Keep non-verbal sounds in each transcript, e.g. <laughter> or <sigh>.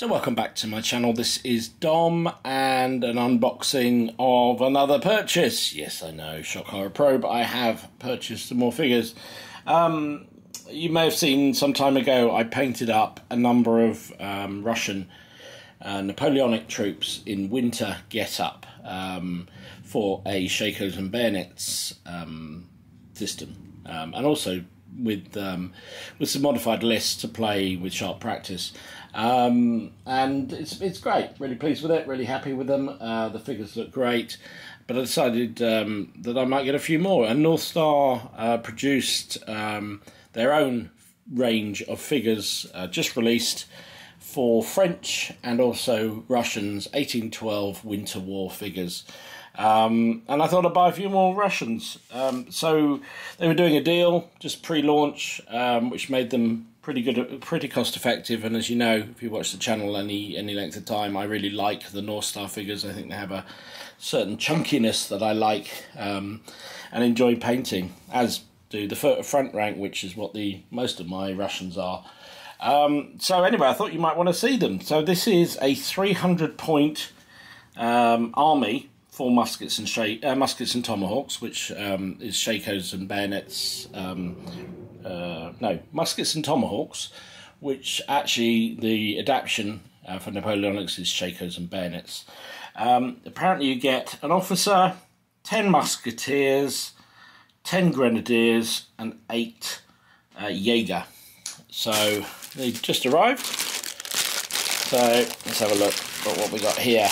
So welcome back to my channel. This is Dom and an unboxing of another purchase. Yes, I know, Shock Horror Pro, but I have purchased some more figures. Um, you may have seen some time ago I painted up a number of um, Russian uh, Napoleonic troops in winter get-up um, for a Shakos and Bayonets um, system. Um, and also with um, with some modified lists to play with sharp practice. Um, and it's it's great. Really pleased with it. Really happy with them. Uh, the figures look great. But I decided um, that I might get a few more. And North Star uh, produced um, their own range of figures uh, just released for French and also Russians 1812 Winter War figures. Um, and I thought I'd buy a few more Russians. Um, so they were doing a deal just pre-launch, um, which made them pretty good, pretty cost effective. And as you know, if you watch the channel any any length of time, I really like the North Star figures. I think they have a certain chunkiness that I like um, and enjoy painting, as do the front rank, which is what the most of my Russians are. Um, so anyway, I thought you might want to see them. So this is a 300 point um, army for muskets and sh- uh, muskets and tomahawks, which um, is shakos and bayonets. Um, uh, no, muskets and tomahawks, which actually the adaptation uh, for Napoleonics is shakos and bayonets. Um, apparently, you get an officer, ten musketeers, ten grenadiers, and eight uh, Jaeger. So they just arrived. So let's have a look at what we got here.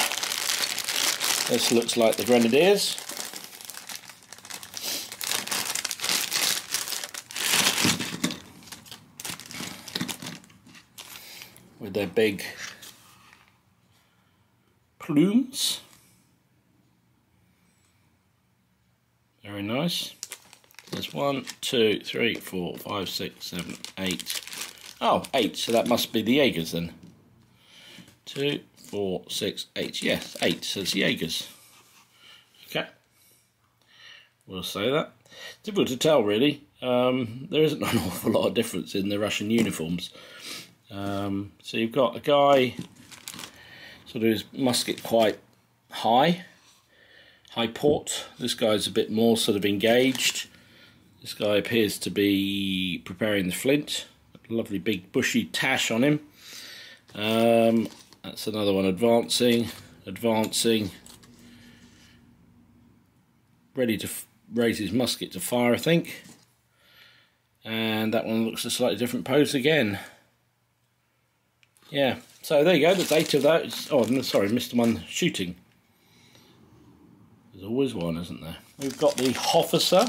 This looks like the Grenadiers. With their big plumes. Very nice. There's one, two, three, four, five, six, seven, eight. Oh, eight, so that must be the Jaegers then. Two, four, six, eight. Yes, eight says Jaegers. Okay. We'll say that. Difficult to tell, really. Um, there isn't <laughs> an awful lot of difference in the Russian uniforms. Um, so you've got a guy, sort of his musket quite high, high port. This guy's a bit more sort of engaged. This guy appears to be preparing the flint. Lovely big bushy tash on him. Um, that's another one advancing, advancing. Ready to raise his musket to fire, I think. And that one looks a slightly different pose again. Yeah, so there you go, there's eight of those. Oh, sorry, missed one shooting. There's always one, isn't there? We've got the officer,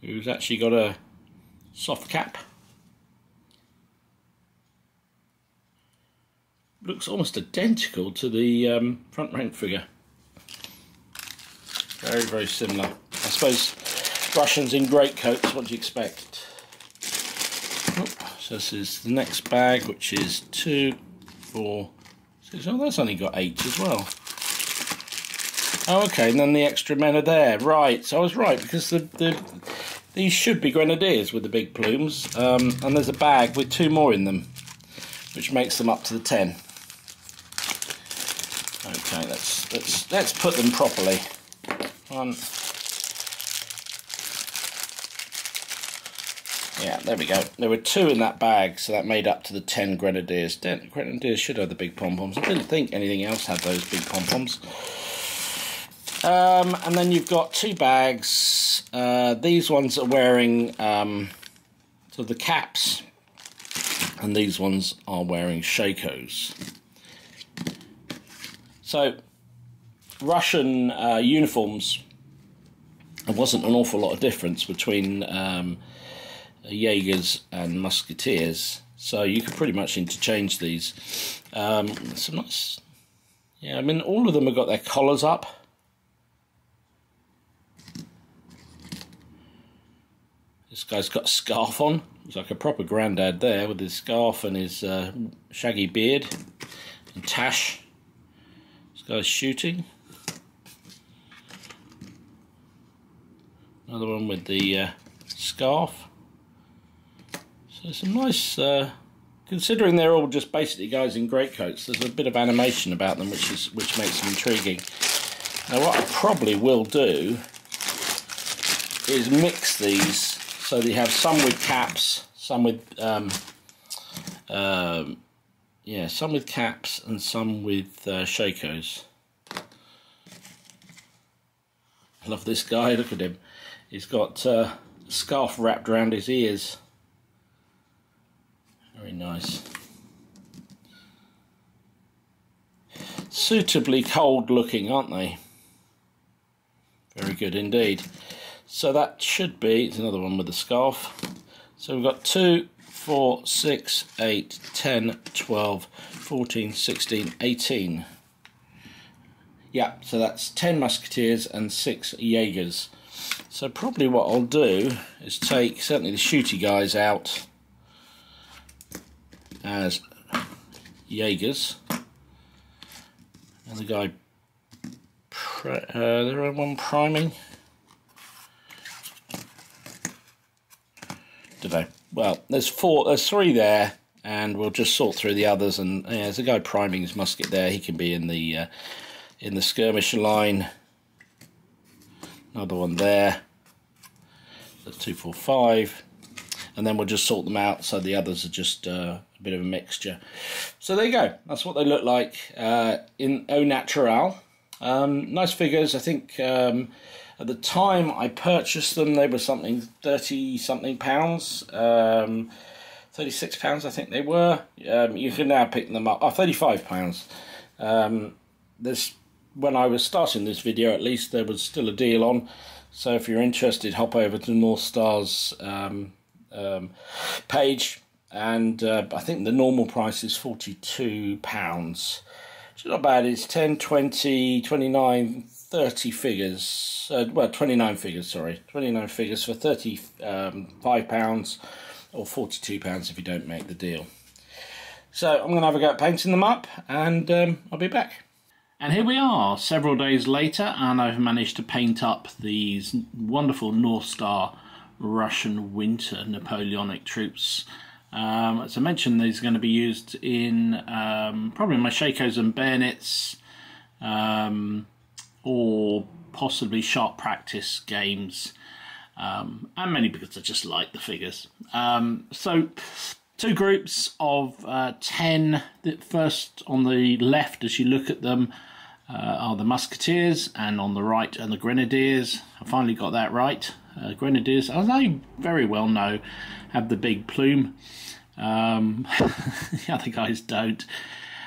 who's actually got a soft cap. Looks almost identical to the um, front rank figure. Very, very similar. I suppose Russians in greatcoats, what do you expect? so this is the next bag, which is two, four, six. Oh, that's only got eight as well. Oh, okay, and then the extra men are there. Right, so I was right, because the, the these should be grenadiers with the big plumes. Um, and there's a bag with two more in them, which makes them up to the ten. Okay, let's let's let's put them properly. One. Yeah, there we go. There were two in that bag, so that made up to the ten grenadiers. Ten grenadiers should have the big pom poms. I didn't think anything else had those big pom poms. Um, and then you've got two bags. Uh, these ones are wearing um, so the caps, and these ones are wearing shakos. So, Russian uh, uniforms, there wasn't an awful lot of difference between um, Jaegers and Musketeers. So you could pretty much interchange these. Um, some nice, yeah. I mean, all of them have got their collars up. This guy's got a scarf on. He's like a proper granddad there with his scarf and his uh, shaggy beard and tash. Guy's shooting. Another one with the uh, scarf. So some nice, uh, considering they're all just basically guys in greatcoats, there's a bit of animation about them, which is which makes them intriguing. Now, what I probably will do is mix these so that you have some with caps, some with um, um, yeah, some with caps and some with uh, Shakos. Love this guy. Look at him. He's got uh, a scarf wrapped around his ears. Very nice. Suitably cold looking, aren't they? Very good indeed. So that should be, it's another one with a scarf. So we've got 2, 4, 6, 8, 10, 12, 14, 16, 18. Yeah, so that's 10 Musketeers and 6 Jaegers. So probably what I'll do is take certainly the shooty guys out as Jaegers. And the guy, uh, there one priming. Did I? Well, there's four, there's three there, and we'll just sort through the others. And yeah, there's a guy priming his musket there. He can be in the uh, in the skirmish line. Another one there. That's two, four, five, and then we'll just sort them out. So the others are just uh, a bit of a mixture. So there you go. That's what they look like uh, in Au Naturel. Um, nice figures. I think. Um, at the time I purchased them, they were something 30 something pounds. Um, 36 pounds, I think they were. Um, you can now pick them up. Oh, 35 pounds. Um, this when I was starting this video, at least there was still a deal on. So if you're interested, hop over to North Star's um, um, page, and uh, I think the normal price is 42 pounds. It's not bad. It's 10, 20, 29, 30 figures, uh, well, 29 figures, sorry, 29 figures for 35 um, pounds or 42 pounds if you don't make the deal. So I'm going to have a go at painting them up and um, I'll be back. And here we are, several days later, and I've managed to paint up these wonderful North Star Russian winter Napoleonic troops. Um, as I mentioned, these are going to be used in um, probably my Shakos and bayonets, um, or possibly sharp practice games, um, and many because I just like the figures. Um, so, two groups of uh, 10. The first on the left, as you look at them, uh, are the Musketeers, and on the right are the Grenadiers. I finally got that right. Uh, Grenadiers, as I very well know, have the big plume. Um, the other guys don't.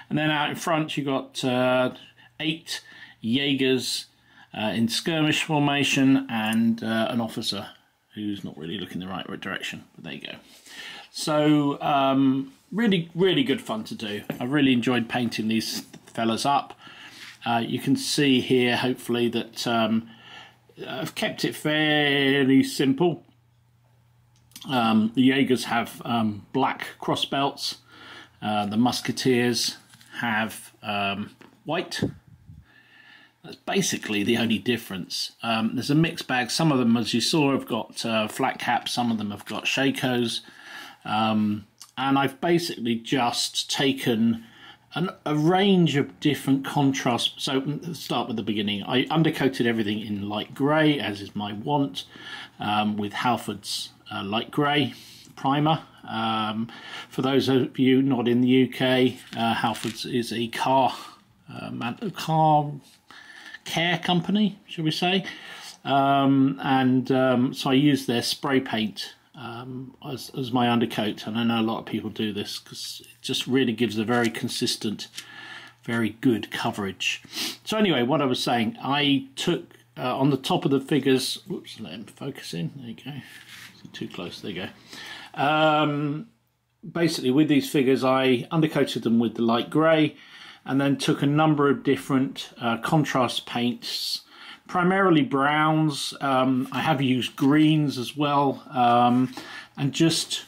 And then out in front, you got uh, eight Jaegers uh, in skirmish formation and uh, an officer who's not really looking the right direction. But there you go. So um, really, really good fun to do. I really enjoyed painting these fellas up. Uh, you can see here, hopefully, that um, I've kept it fairly simple. Um, the Jaegers have um, black cross belts. Uh, the Musketeers have um, white that's basically the only difference. Um, there's a mixed bag. Some of them, as you saw, have got uh, flat caps. Some of them have got Shakos. Um, and I've basically just taken an, a range of different contrasts. So let's start with the beginning. I undercoated everything in light grey, as is my want, um, with Halfords uh, light grey primer. Um, for those of you not in the UK, uh, Halfords is a car uh, car care company, shall we say. Um, and um, so I use their spray paint um, as, as my undercoat. And I know a lot of people do this because it just really gives a very consistent, very good coverage. So anyway, what I was saying, I took uh, on the top of the figures, whoops, let him focus in, there you go. Too close, there you go. Um, basically with these figures, I undercoated them with the light grey and then took a number of different uh, contrast paints, primarily browns. Um, I have used greens as well, um, and just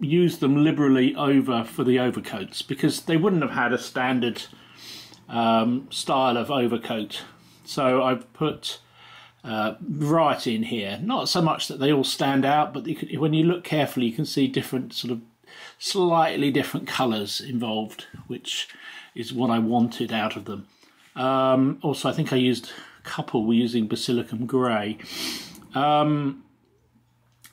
used them liberally over for the overcoats because they wouldn't have had a standard um, style of overcoat. So I've put uh, variety in here. Not so much that they all stand out, but you could, when you look carefully, you can see different sort of slightly different colours involved, which is what I wanted out of them. Um, also, I think I used a couple were using Basilicanum Grey. Um,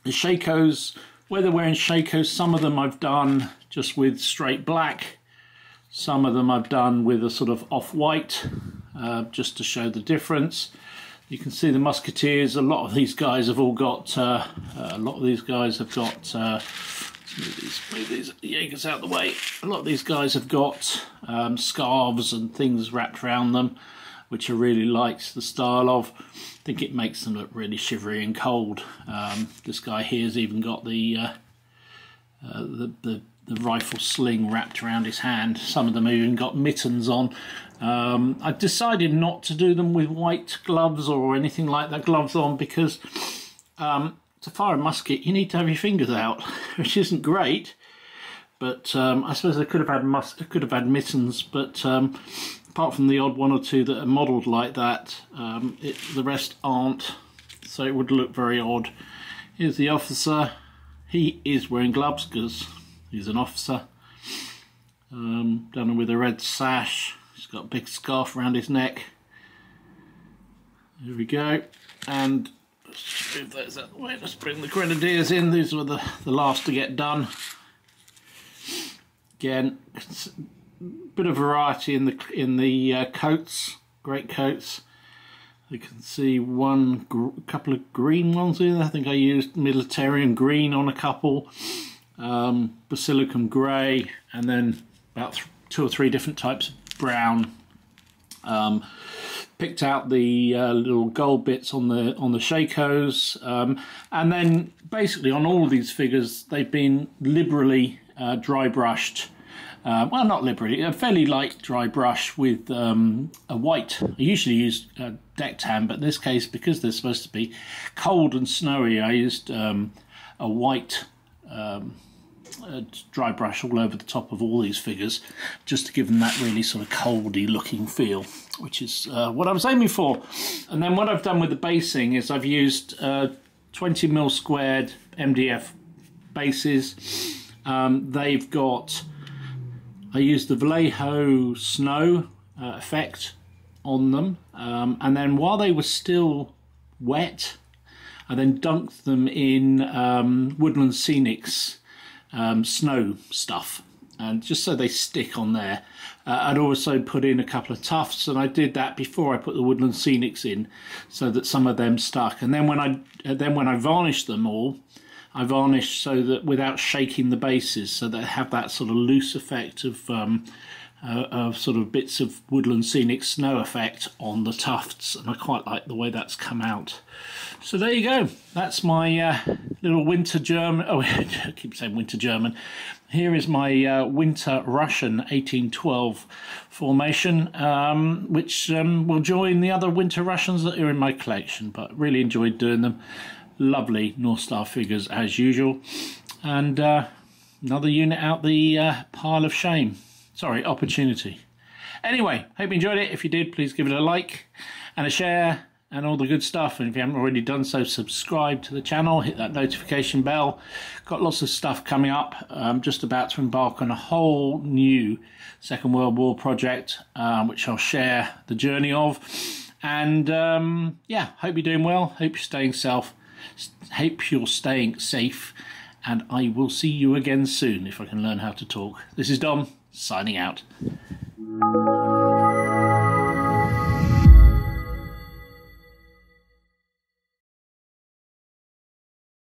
the Shakos, whether we're in Shakos, some of them I've done just with straight black, some of them I've done with a sort of off-white, uh, just to show the difference. You can see the musketeers. A lot of these guys have all got. Uh, uh, a lot of these guys have got. Move these, move these Jaegers out of the way. A lot of these guys have got um, scarves and things wrapped around them, which I really likes the style of. I think it makes them look really shivery and cold. Um, this guy here's even got the, uh, uh, the the the rifle sling wrapped around his hand. Some of them even got mittens on. Um, I decided not to do them with white gloves or anything like that, gloves on, because um, to fire a musket you need to have your fingers out, <laughs> which isn't great. But um, I suppose I could have had mus- could have had mittens, but um, apart from the odd one or two that are modelled like that, um, it, the rest aren't. So it would look very odd. Here's the officer. He is wearing gloves because he's an officer. Um, done with a red sash. He's got a big scarf around his neck. There we go. And let's move those out of the way. Let's bring the grenadiers in. These were the, the last to get done. Again, a bit of variety in the in the uh, coats. Great coats. You can see one, couple of green ones here. I think I used Militarum green on a couple um, basilicanum grey, and then about two or three different types of brown. Um, picked out the uh, little gold bits on the on the Shakos, um, and then basically on all of these figures, they've been liberally uh, dry brushed. Uh, well, not liberally, a fairly light dry brush with um, a white. I usually use uh, deck tan, but in this case, because they're supposed to be cold and snowy, I used um, a white um, dry brush all over the top of all these figures just to give them that really sort of coldy looking feel which is uh, what I was aiming for. And then what I've done with the basing is I've used uh, 20 mil squared MDF bases. Um, they've got I used the Vallejo snow uh, effect on them. Um, and then while they were still wet I then dunked them in um, Woodland Scenics um, snow stuff and just so they stick on there. Uh, I'd also put in a couple of tufts and I did that before I put the woodland scenics in so that some of them stuck and then when I uh, then when I varnished them all I varnished so that without shaking the bases so they have that sort of loose effect of um, uh, of sort of bits of woodland scenic snow effect on the tufts and I quite like the way that's come out. So there you go. That's my uh, little winter German. Oh, <laughs> I keep saying winter German. Here is my uh, winter Russian 1812 formation, um, which um, will join the other winter Russians that are in my collection. But really enjoyed doing them. Lovely North Star figures as usual, and uh, another unit out the uh, pile of shame. Sorry, opportunity. Anyway, hope you enjoyed it. If you did, please give it a like and a share and all the good stuff. And if you haven't already done so, subscribe to the channel, hit that notification bell. Got lots of stuff coming up. I'm just about to embark on a whole new Second World War project, um, which I'll share the journey of. And um, yeah, hope you're doing well. Hope you're staying safe. Hope you're staying safe. And I will see you again soon if I can learn how to talk. This is Dom signing out.